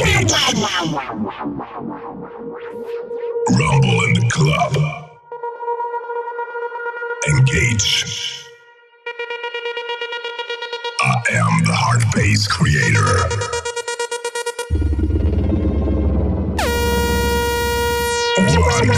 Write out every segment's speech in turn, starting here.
Rumble in the club. Engage. I am the hard bass creator. One,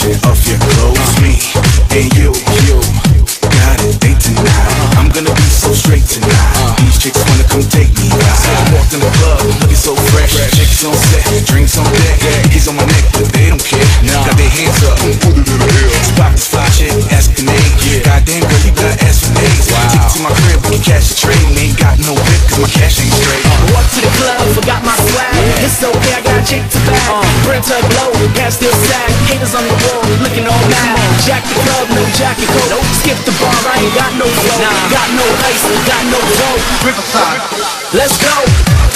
of your clothes. Me and you, you got a date tonight. I'm gonna be so straight tonight. These chicks wanna come take me out. So I walked in the club, looking so fresh. Chicks on set, drinks on deck. He's on my neck, but they don't care. Nah. Got their hands up, put it in the air. Spot this fly shit, asking Nate. Yeah. Goddamn girl, you got ass for days. Take it to my crib, we can catch a train. Ain't got no whip, cause my cash ain't straight. Walk to the club, forgot my okay, I got a chick to back. Brent to blow, gas still sag. Haters on the wall, looking all mad. Jack the club, no jacket coat. Skip the bar, I ain't got no flow. Got no ice, got no dough. Riverside. Let's go.